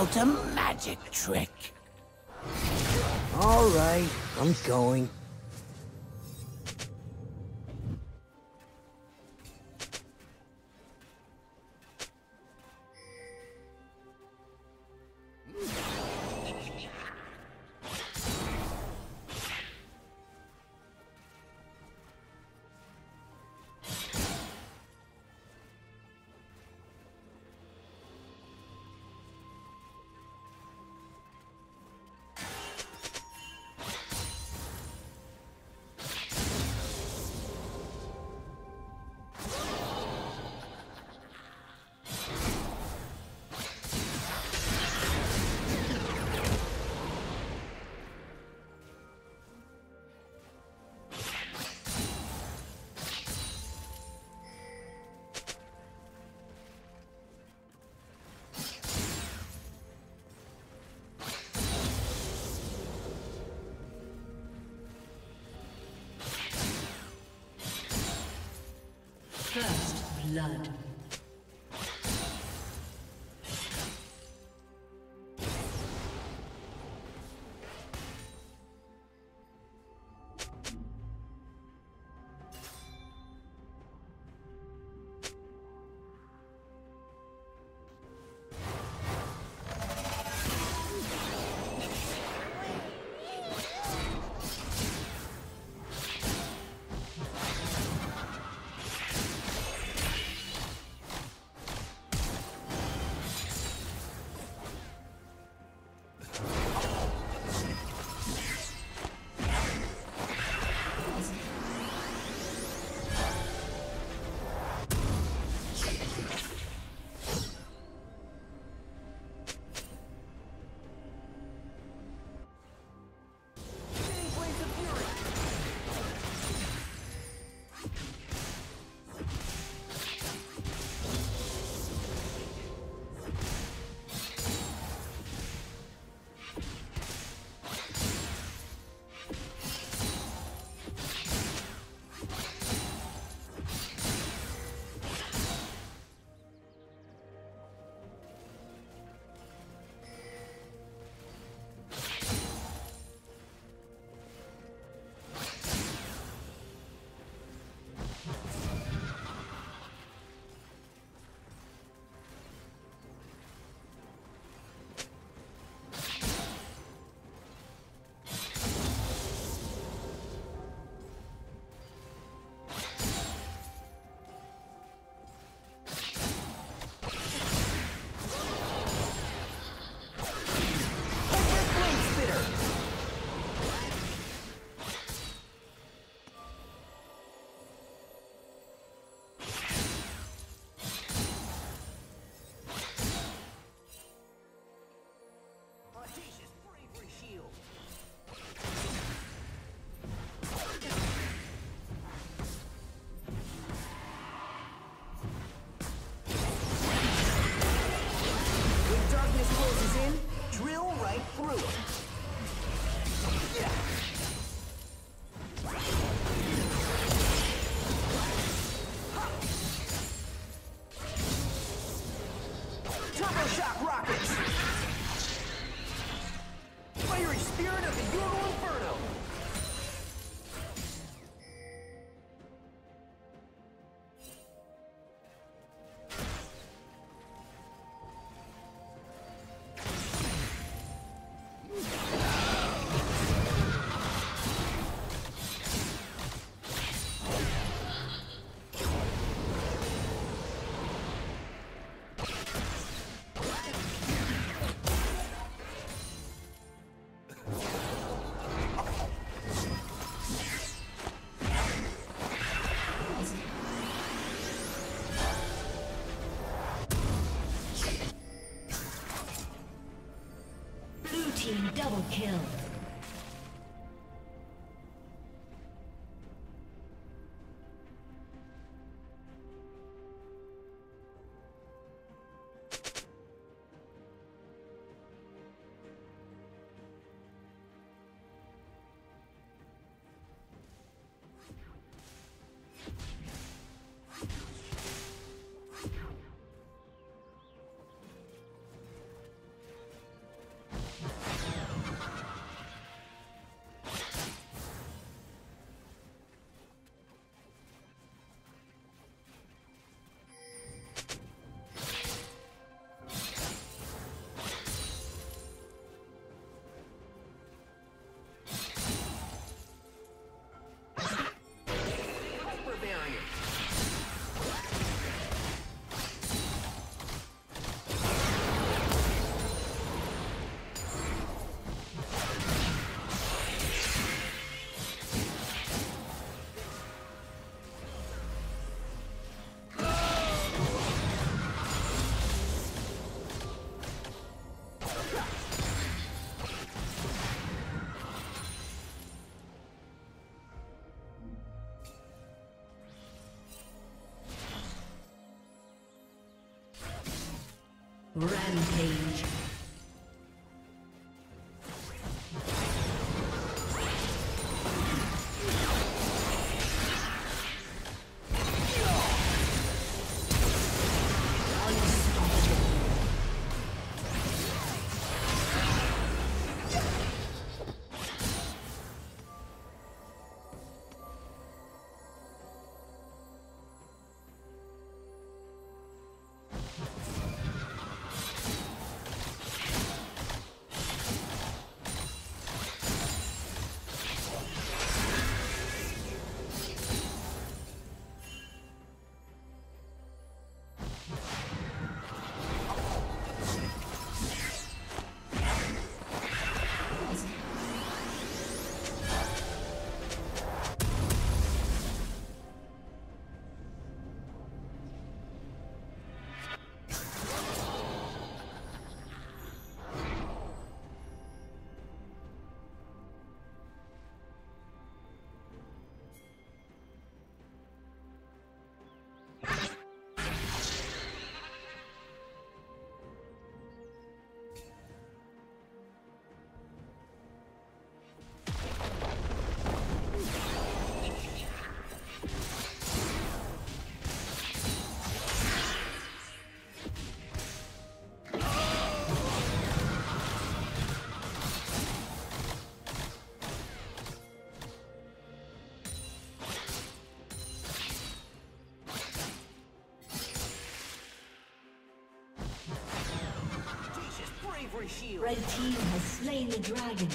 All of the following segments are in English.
out a magic trick. All right, I'm going. First Double kill. Rampage. Red team has slain the dragon.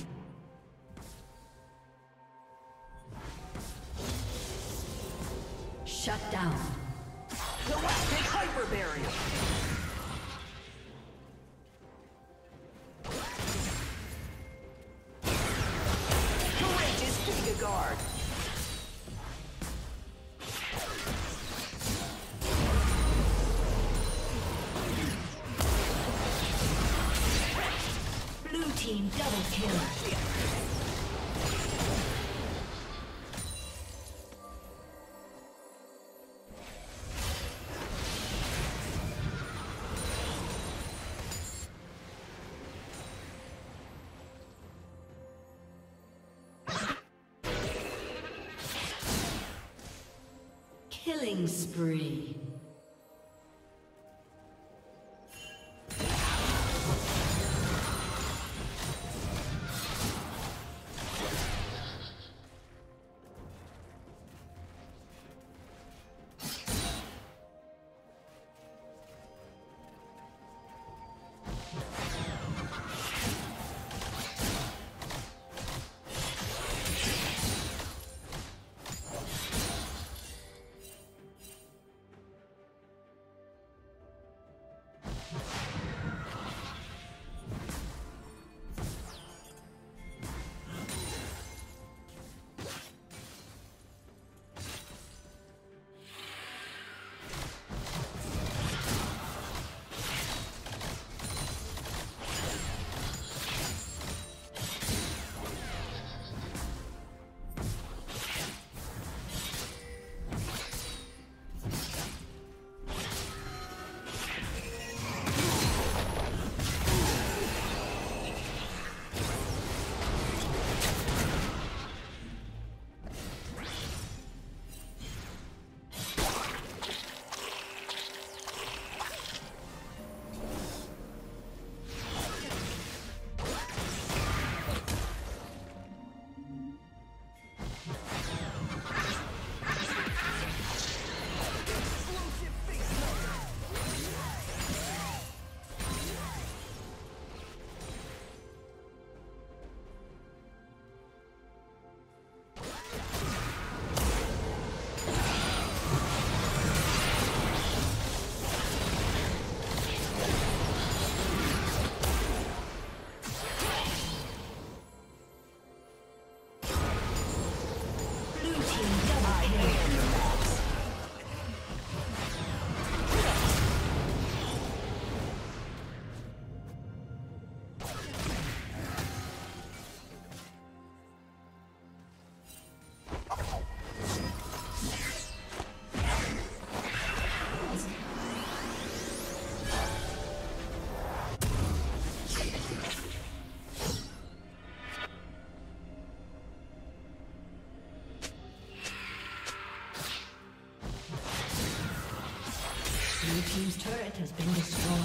Shut down. Galactic Hyper Barrier! Spree. Been destroyed.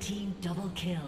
Team double kill.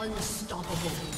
Unstoppable.